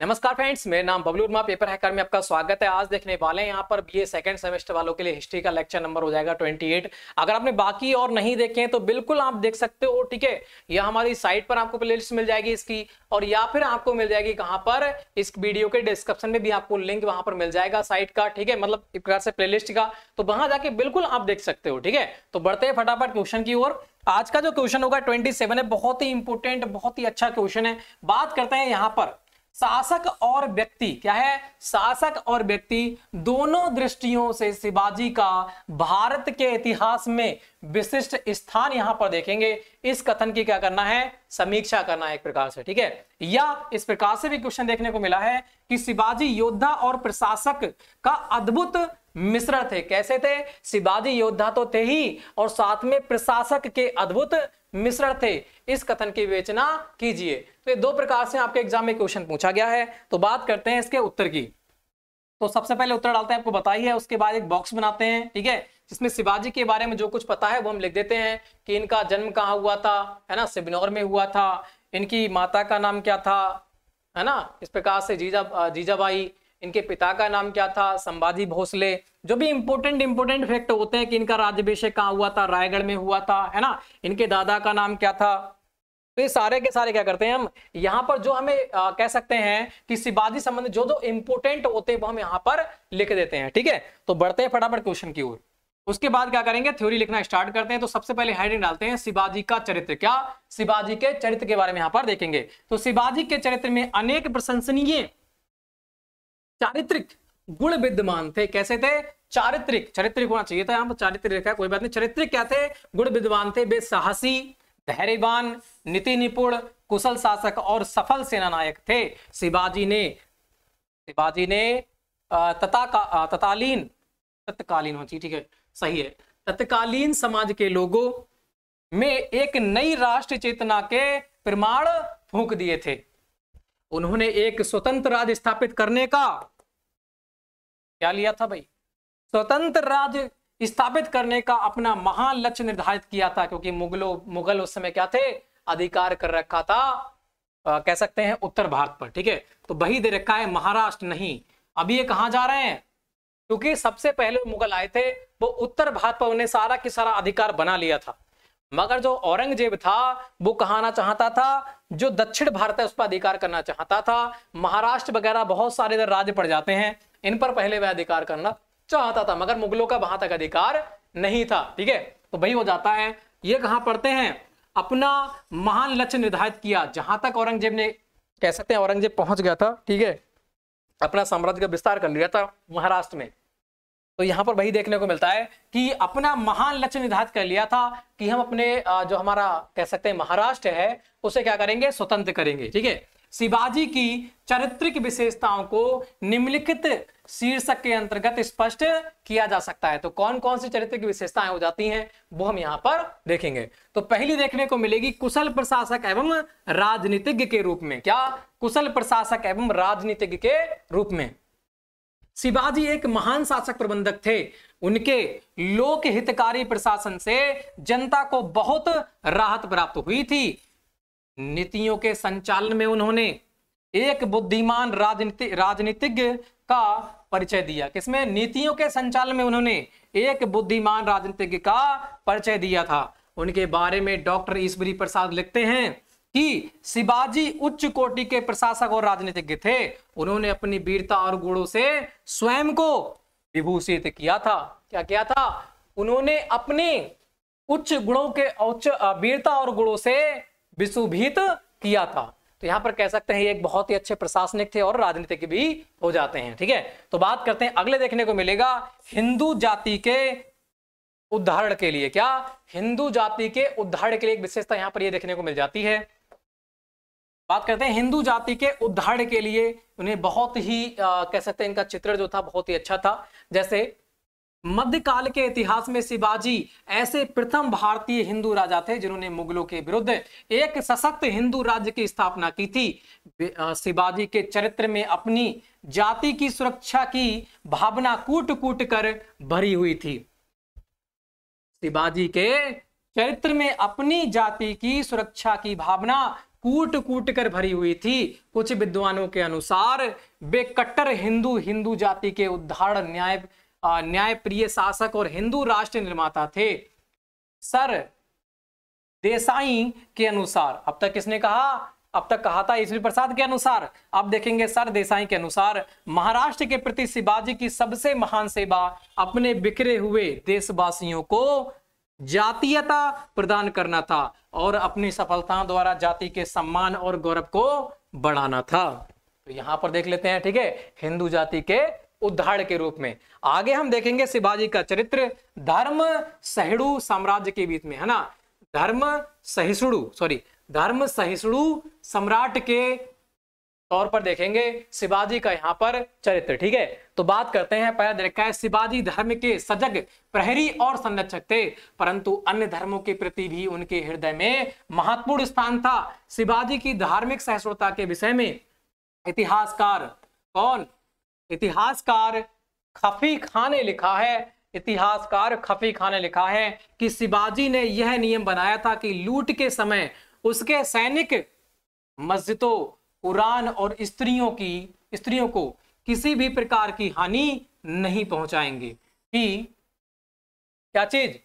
नमस्कार फ्रेंड्स, मेरा नाम बबलू वर्मा, पेपर हैकर में आपका स्वागत है। आज देखने वाले हैं यहाँ पर बीए सेकंड सेमेस्टर वालों के लिए हिस्ट्री का लेक्चर नंबर हो जाएगा 28 अगर आपने बाकी और नहीं देखे हैं तो बिल्कुल आप देख सकते हो, ठीक है? यह हमारी साइट पर आपको प्लेलिस्ट मिल जाएगी इसकी और या फिर आपको मिल जाएगी कहाँ पर? इस वीडियो के डिस्क्रिप्शन में भी आपको लिंक वहाँ पर मिल जाएगा साइट का, ठीक है? मतलब एक प्रकार से प्ले का। तो वहाँ जाके बिल्कुल आप देख सकते हो, ठीक है? तो बढ़ते हैं फटाफट क्वेश्चन की ओर। आज का जो क्वेश्चन होगा 27 है, बहुत ही इंपोर्टेंट बहुत ही अच्छा क्वेश्चन है। बात करते हैं यहाँ पर। शासक और व्यक्ति, क्या है? शासक और व्यक्ति दोनों दृष्टियों से शिवाजी का भारत के इतिहास में विशिष्ट स्थान यहाँ पर देखेंगे। इस कथन की क्या करना है? समीक्षा करना है एक प्रकार से, ठीक है? या इस प्रकार से भी क्वेश्चन देखने को मिला है कि शिवाजी योद्धा और प्रशासक का अद्भुत मिश्रण थे। कैसे थे? शिवाजी योद्धा तो थे ही और साथ में प्रशासक के अद्भुत मिश्रण थे। इस कथन की विवेचना कीजिए। तो ये दो प्रकार से आपके एग्ज़ाम में क्वेश्चन पूछा गया है। तो बात करते हैं इसके उत्तर की। तो सबसे पहले उत्तर डालते हैं, आपको बताइए उसके बाद एक बॉक्स बनाते हैं, ठीक है? जिसमें शिवाजी के बारे में जो कुछ पता है, वो हम लिख देते हैं कि इनका जन्म कहाँ हुआ था, है ना? सिबनौर में हुआ था, इनकी माता का नाम क्या था, है ना? इस प्रकार से जीजा, जीजाबाई, इनके पिता का नाम क्या था, संभाजी भोसले, जो भी इंपोर्टेंट इंपोर्टेंट फैक्ट होते हैं कि इनका राज्यभिषेक कहाँ हुआ था, रायगढ़ में हुआ था, है ना? इनके दादा का नाम क्या था तो ये सारे के सारे क्या करते हैं हम? यहाँ पर जो हमें आ, कह सकते हैं कि शिवाजी संबंधित जो जो इंपोर्टेंट होते हैं वो हम यहाँ पर लिख देते हैं ठीक है? तो बढ़ते हैं फटाफट क्वेश्चन की ओर। उसके बाद क्या करेंगे? थ्योरी लिखना स्टार्ट करते हैं। तो सबसे पहले हेडिंग डालते हैं शिवाजी का चरित्र। क्या? शिवाजी के चरित्र के बारे में यहाँ पर देखेंगे। तो शिवाजी के चरित्र में अनेक प्रशंसनीय चारित्रिक गुण विद्यमान थे। कैसे थे? चारित्रिक। चरित्रिक होना चाहिए था यहाँ पर चारित्रिक कोई बात नहीं। चरित्रिक क्या थे? गुण विद्वान थे वे साहसी धैर्यवान नीति निपुण, कुशल शासक और सफल सेना नायक थे। शिवाजी ने शिवाजी ने तथा तत्कालीन तत्कालीन होना ठीक है, सही है। तत्कालीन समाज के लोगों में एक नई राष्ट्र चेतना के प्रमाण फूंक दिए थे। उन्होंने एक स्वतंत्र राज्य स्थापित करने का क्या लिया था भाई? स्वतंत्र राज्य स्थापित करने का अपना महान लक्ष्य निर्धारित किया था क्योंकि मुगलों मुगल उस समय क्या थे? अधिकार कर रखा था आ, कह सकते हैं उत्तर भारत पर ठीक है? तो वही दे रखा है महाराष्ट्र नहीं। अभी ये कहा जा रहे हैं? क्योंकि सबसे पहले मुगल आए थे वो उत्तर भारत पर उन्हें सारा की सारा अधिकार बना लिया था। मगर जो औरंगज़ेब था वो कहना चाहता था? जो दक्षिण भारत है उस पर अधिकार करना चाहता था। महाराष्ट्र वगैरह बहुत सारे राज्य पड़ जाते हैं इन पर पहले वह अधिकार करना चाहता था, मगर मुगलों का वहाँ तक अधिकार नहीं था, ठीक है? तो वही हो जाता है। ये कहाँ पढ़ते हैं? अपना महान लक्ष्य निर्धारित किया, जहाँ तक औरंगज़ेब ने, कह सकते हैं औरंगज़ेब पहुँच गया था, ठीक है? अपना साम्राज्य का विस्तार कर लिया था महाराष्ट्र में। तो यहाँ पर वही देखने को मिलता है कि अपना महान लक्ष्य निर्धारित कर लिया था कि हम अपने जो हमारा, कह सकते हैं, महाराष्ट्र है, उसे क्या करेंगे? स्वतंत्र करेंगे, ठीक है? शिवाजी की चारित्रिक विशेषताओं को निम्नलिखित शीर्षक के अंतर्गत स्पष्ट किया जा सकता है। तो कौन कौन सी चरित्र की विशेषताएँ हो जाती हैं, वो हम यहाँ पर देखेंगे। तो पहली देखने को मिलेगी कुशल प्रशासक एवं राजनीतिज्ञ के रूप में। क्या? कुशल प्रशासक एवं राजनीतिज्ञ के रूप में। शिवाजी एक महान शासक प्रबंधक थे। उनके लोक हितकारी प्रशासन से जनता को बहुत राहत प्राप्त हुई थी। नीतियों के संचालन में उन्होंने एक बुद्धिमान राजनीति, राजनीतिज्ञ का परिचय दिया। किसमें? नीतियों के संचालन में उन्होंने एक बुद्धिमान राजनीतिज्ञ का परिचय दिया था। उनके बारे में डॉक्टर ईश्वरी प्रसाद लिखते हैं कि शिवाजी उच्च कोटि के प्रशासक और राजनीतिज्ञ थे। उन्होंने अपनी वीरता और गुणों से स्वयं को विभूषित किया था। क्या किया था? उन्होंने अपने उच्च गुणों के, उच्च वीरता और गुणों से विशुभित किया था। तो यहाँ पर कह सकते हैं ये एक बहुत ही अच्छे प्रशासनिक थे और राजनीतिक भी हो जाते हैं ठीक है? तो बात करते हैं अगले देखने को मिलेगा हिंदू जाति के उदाहरण के लिए। क्या? हिंदू जाति के उदाहरण के लिए एक विशेषता यहाँ पर यह देखने को मिल जाती है। बात करते हैं हिंदू जाति के उद्धार के लिए उन्हें बहुत ही आ, कह सकते हैं इनका चित्र जो था बहुत ही अच्छा था। जैसे मध्यकाल के इतिहास में शिवाजी ऐसे प्रथम भारतीय हिंदू राजा थे जिन्होंने मुगलों के विरुद्ध एक सशक्त हिंदू राज्य की स्थापना की थी। शिवाजी के चरित्र में अपनी जाति की सुरक्षा की भावना कूट कूट कर भरी हुई थी। शिवाजी के चरित्र में अपनी जाति की सुरक्षा की भावना कूट कूट कर भरी हुई थी। कुछ विद्वानों के अनुसार वे कट्टर हिंदू हिंदू जाति के उद्धार न्याय न्याय प्रिय शासक और हिंदू राष्ट्र निर्माता थे। सर देसाई के अनुसार, अब तक किसने कहा? अब तक कहा था ईश्वरी प्रसाद के अनुसार। अब देखेंगे सर देसाई के अनुसार, महाराष्ट्र के प्रति शिवाजी की सबसे महान सेवा, अपने बिखरे हुए देशवासियों को जातीयता प्रदान करना था और अपनी सफलता द्वारा जाति के सम्मान और गौरव को बढ़ाना था। तो यहाँ पर देख लेते हैं, ठीक है? हिंदू जाति के उद्धार के रूप में। आगे हम देखेंगे शिवाजी का चरित्र, धर्म सहिड़ू साम्राज्य के बीच में, है ना? धर्म सहिष्णु सॉरी धर्म सहिष्णु सम्राट के तौर पर देखेंगे शिवाजी का यहाँ पर चरित्र, ठीक है? तो बात करते हैं, पहला देखा है, शिवाजी धर्म के सजग, प्रहरी और संरक्षक थे, परंतु अन्य धर्मों के प्रति भी उनके हृदय में महत्वपूर्ण स्थान था। शिवाजी की धार्मिक सहिष्णुता के विषय में इतिहासकार कौन? इतिहासकार खफी खान ने लिखा है, इतिहासकार खफी खान ने लिखा है कि शिवाजी ने यह नियम बनाया था कि लूट के समय उसके सैनिक मस्जिदों, कुरान और स्त्रियों की, स्त्रियों को किसी भी प्रकार की हानि नहीं पहुंचाएँगे। कि क्या चीज़?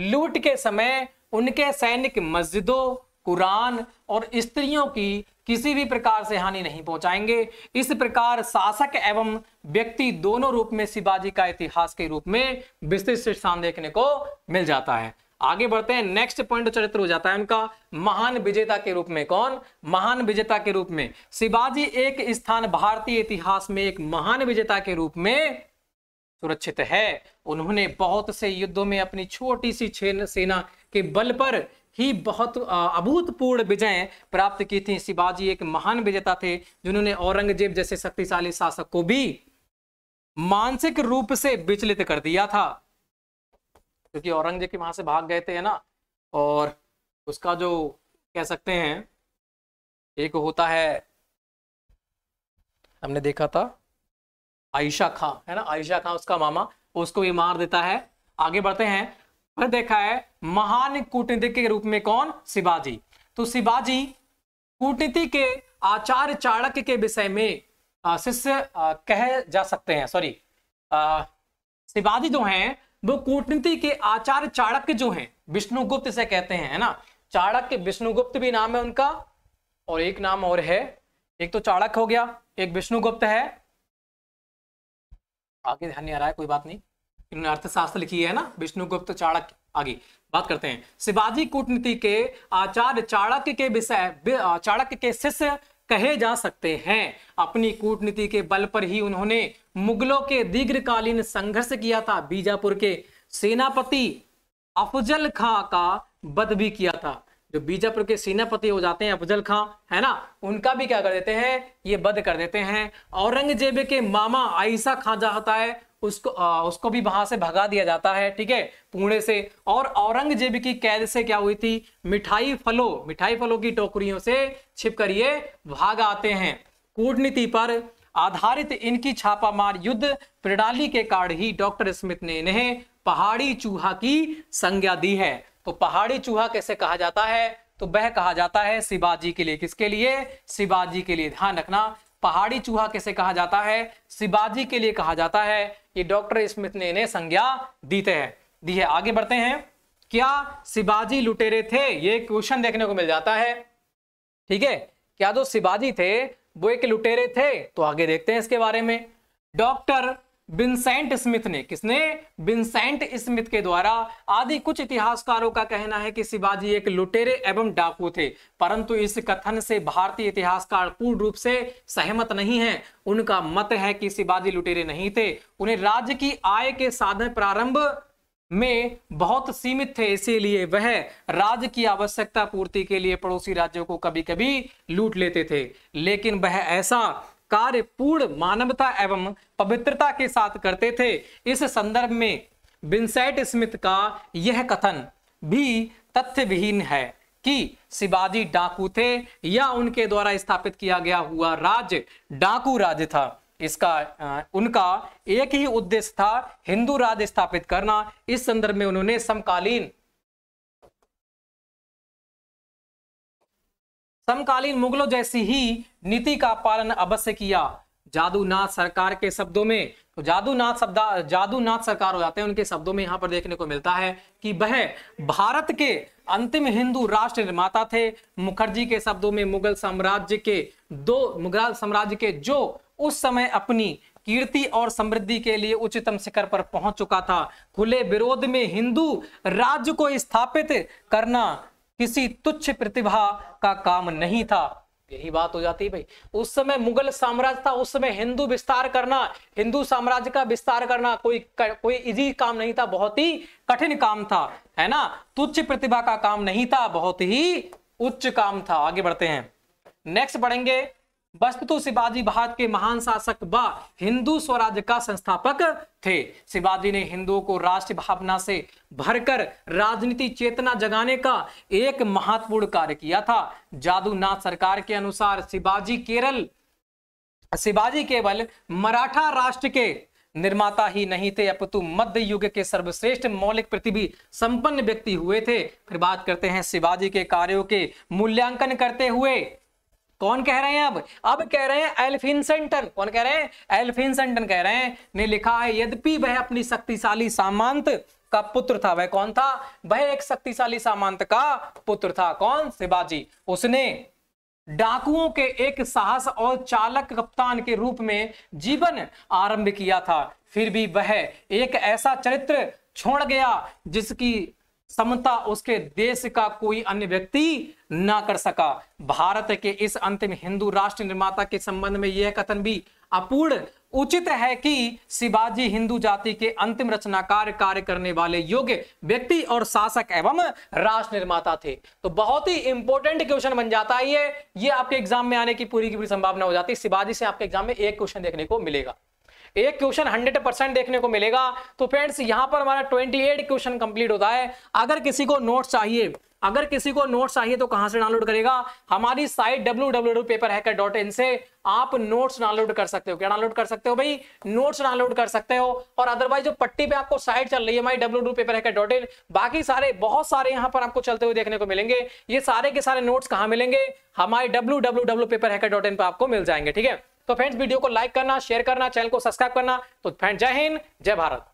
लूट के समय उनके सैनिक मस्जिदों, कुरान और स्त्रियों की किसी भी प्रकार से हानि नहीं पहुंचाएँगे। इस प्रकार शासक एवं व्यक्ति दोनों रूप में शिवाजी का इतिहास के रूप में विस्तृत स्थान देखने को मिल जाता है। आगे बढ़ते हैं नेक्स्ट पॉइंट चरित्र हो जाता है उनका। महान विजेता के रूप में कौन? महान विजेता के रूप में। शिवाजी एक स्थान भारतीय इतिहास में एक महान विजेता के रूप में सुरक्षित है। उन्होंने बहुत से युद्धों में अपनी छोटी सी सेना के बल पर ही बहुत अभूतपूर्ण विजय प्राप्त की थी। शिवाजी एक महान विजेता थे, जिन्होंने औरंगज़ेब जैसे शक्तिशाली शासक को भी मानसिक रूप से विचलित कर दिया था। क्योंकि औरंगज़ेब के वहाँ से भाग गए थे, है ना? और उसका जो कह सकते हैं, एक होता है, हमने देखा था, आयशा खां, है ना? आयशा खां, उसका मामा, उसको भी मार देता है। आगे बढ़ते हैं। फिर देखा है महान कूटनीतिक के रूप में कौन? शिवाजी। तो शिवाजी कूटनीति के आचार्य चाणक्य के विषय में शिष्य कह जा सकते हैं सॉरी शिवाजी जो हैं, वो कूटनीति के आचार्य चाणक्य जो हैं, विष्णुगुप्त से कहते हैं, है ना? चाणक्य विष्णुगुप्त भी नाम है उनका, और एक नाम और है, एक तो चाणक्य हो गया, एक विष्णुगुप्त है। आगे ध्यान नहीं आ रहा है, कोई बात नहीं। इन्होंने अर्थशास्त्र लिखी है ना, विष्णुगुप्त चाणक्य। आगे, बात करते हैं। शिवाजी कूटनीति के आचार्य चाणक्य के विषय चाणक्य के शिष्य कहे जा सकते हैं। अपनी कूटनीति के बल पर ही उन्होंने मुगलों के दीर्घकालीन संघर्ष किया था। बीजापुर के सेनापति अफजल खां का वध भी किया था। जो बीजापुर के सेनापति हो जाते हैं अफजल खां है ना? उनका भी क्या कर देते हैं? ये बद कर देते हैं। औरंगज़ेब के मामा आयसा खां जा होता है उसको आ, उसको भी वहाँ से भगा दिया जाता है ठीक है? पुणे से। और औरंगज़ेब की कैद से क्या हुई थी? मिठाई फलों मिठाई फलों की टोकरियों से छिप कर ये भाग आते हैं। कूटनीति पर आधारित इनकी छापामार युद्ध प्रणाली के कारण ही डॉक्टर स्मिथ ने इन्हें पहाड़ी चूहा की संज्ञा दी है। तो पहाड़ी चूहा कैसे कहा जाता है? तो वह कहा जाता है शिवाजी के लिए। किसके लिए? शिवाजी के लिए। ध्यान रखना, पहाड़ी चूहा कैसे कहा जाता है? शिवाजी के लिए कहा जाता है ये डॉक्टर स्मिथ ने इन्हें संज्ञा दीते हैं। दी है। आगे बढ़ते हैं। क्या शिवाजी लुटेरे थे? ये क्वेश्चन देखने को मिल जाता है। ठीक है? क्या जो शिवाजी थे, वो एक लुटेरे थे? तो आगे देखते हैं इसके बारे में। डॉक्टर विंसेंट स्मिथ ने, किसने? विंसेंट स्मिथ के द्वारा आदि कुछ इतिहासकारों का कहना है कि शिवाजी एक लुटेरे एवं डाकू थे, परंतु इस कथन से भारतीय इतिहासकार पूर्ण रूप से सहमत नहीं है। उनका मत है कि शिवाजी लुटेरे नहीं थे। उन्हें राज्य की आय के साधन प्रारंभ में बहुत सीमित थे, इसीलिए वह राज्य की आवश्यकता पूर्ति के लिए पड़ोसी राज्यों को कभी कभी लूट लेते थे। लेकिन वह ऐसा कार्य पूर्ण मानवता एवं पवित्रता के साथ करते थे। इस संदर्भ में विंसेट स्मिथ का यह कथन भी तथ्य विहीन है कि शिवाजी डाकू थे या उनके द्वारा स्थापित किया गया हुआ राज्य डाकू राज्य था। इसका उनका एक ही उद्देश्य था हिंदू राज्य स्थापित करना। इस संदर्भ में उन्होंने समकालीन समकालीन मुगलों जैसी ही नीति का पालन अवश्य किया। जादूनाथ सरकार के शब्दों में तो जादूनाथ शब्द, जादूनाथ सरकार हो जाते हैं, उनके शब्दों में यहाँ पर देखने को मिलता है कि वह भारत के अंतिम हिंदू राष्ट्र निर्माता थे। मुखर्जी के शब्दों में मुगल साम्राज्य के दो, मुगल साम्राज्य के जो उस समय अपनी कीर्ति और समृद्धि के लिए उच्चतम शिखर पर पहुँच चुका था, खुले विरोध में हिंदू राज्य को स्थापित करना किसी तुच्छ प्रतिभा का काम नहीं था। यही बात हो जाती है भाई। उस समय मुगल साम्राज्य था, उस समय हिंदू विस्तार करना, हिंदू साम्राज्य का विस्तार करना कोई कोई इजी काम नहीं था, बहुत ही कठिन काम था, है ना? तुच्छ प्रतिभा का काम नहीं था, बहुत ही उच्च काम था। आगे बढ़ते हैं। नेक्स्ट बढ़ेंगे वस्तुतः शिवाजी भारत के महान शासक व हिंदू स्वराज्य का संस्थापक थे। शिवाजी ने हिंदुओं को राष्ट्र भावना से भरकर राजनीति चेतना जगाने का एक महत्वपूर्ण कार्य किया था। जादूनाथ सरकार के अनुसार शिवाजी केरल, शिवाजी केवल मराठा राष्ट्र के निर्माता ही नहीं थे, अपितु मध्य युग के सर्वश्रेष्ठ मौलिक पृथ्वी संपन्न व्यक्ति हुए थे। फिर बात करते हैं शिवाजी के कार्यों के मूल्यांकन करते हुए। कौन कह रहे हैं अब? अब कह रहे हैं एल्फिनसेंटन कौन कह रहे हैं? एल्फिनसेंटन कह रहे हैं। ने लिखा है, यद्यपि वह अपनी शक्तिशाली सामंत का पुत्र था। वह कौन था? वह एक शक्तिशाली सामंत का पुत्र था। कौन? शिवाजी। उसने डाकुओं के एक साहस और चालक कप्तान के रूप में जीवन आरंभ किया था। फिर भी वह एक ऐसा चरित्र छोड़ गया, जिसकी समता उसके देश का कोई अन्य व्यक्ति ना कर सका। भारत के इस अंतिम हिंदू राष्ट्र निर्माता के संबंध में यह कथन भी अपूर्ण। उचित है कि शिवाजी हिंदू जाति के अंतिम रचनाकार कार्य करने वाले योग्य व्यक्ति और शासक एवं राष्ट्र निर्माता थे। तो बहुत ही इंपॉर्टेंट क्वेश्चन बन जाता है ये। ये आपके एग्ज़ाम में आने की पूरी की पूरी संभावना हो जाती है। शिवाजी से आपके एग्ज़ाम में एक क्वेश्चन देखने को मिलेगा। एक क्वेश्चन हंड्रेड परसेंट देखने को मिलेगा। तो फ्रेंड्स, यहाँ पर हमारा ट्वेंटी एट क्वेश्चन कंप्लीट होता है। अगर किसी को नोट चाहिए, अगर किसी को नोट चाहिए तो कहाँ से डाउनलोड करेगा? हमारी साइट इन से आप नोट्स डाउनलोड कर सकते हो। क्या डाउनलोड कर सकते हो भाई? नोट्स डाउनलोड कर सकते हो। और अदरवाइज़ जो पट्टी पे आपको साइट चल रही है हमारी इन बाकी सारे, बहुत सारे यहाँ पर आपको चलते हुए देखने को मिलेंगे। ये सारे के सारे नोट्स कहाँ मिलेंगे? हमारे पेपर पर आपको मिल जाएँगे, ठीक है? तो फ्रेंड्स, वीडियो को लाइक करना, शेयर करना, चैनल को सब्सक्राइब करना। तो फ्रेंड जय हिंद, जय भारत।